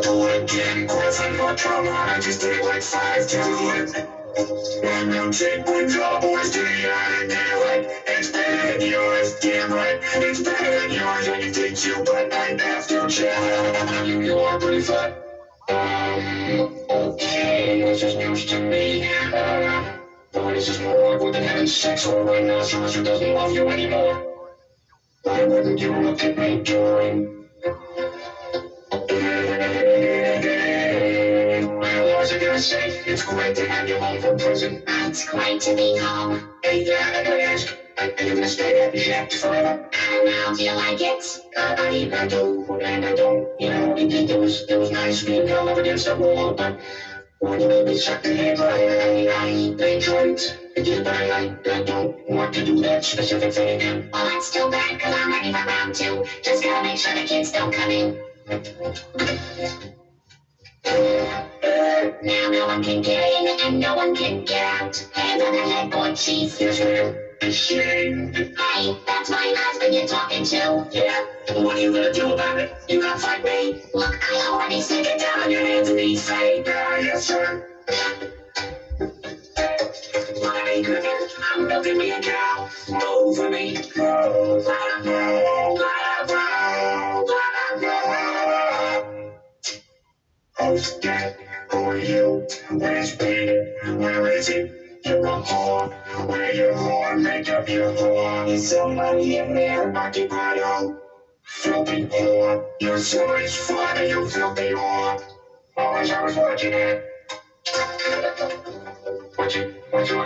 Getting present for trouble, I just take like five to do it. And I'm taking job boys to the they're like, it's better than yours, damn right, it's better than yours, and you think you, but I have. You, you are pretty fun. Um, okay, this is news to me. Uh, is more awkward than having sex with a rhinoceros who doesn't love you anymore. Why wouldn't you look at me doing? Was I gonna? It's great to have you home from prison. It's great to be home. Hey, yeah, I gotta ask, are you gonna stay do you like it? Uh, I mean, I do, and I don't. You know, it, it, it was it was nice being held up against the wall, but when you made me suck the head, I, I, I enjoyed it. It did, but I, I, I don't want to do that specific thing again. Well, that's too bad, because I'm ready for round two. Just gotta make sure the kids don't come in. One can get in and no one can get out. Hands on the headboard. Yes, ma'am. Ashamed. Hey, that's my husband you're talking to. Yeah. What are you gonna do about it? You gonna fight me? Look, I already said Get down on your hands and knees, say, ah, yes, sir. My goodness, I'm milking me a cow. Move for me. Move, Who are you? Where's Pete? Where is he? You're a whore. Where your whore? Make up your whore. Is somebody in there? Occupado. Filthy whore. You're so much fun, you filthy whore. Wish I was watching it. What you, what you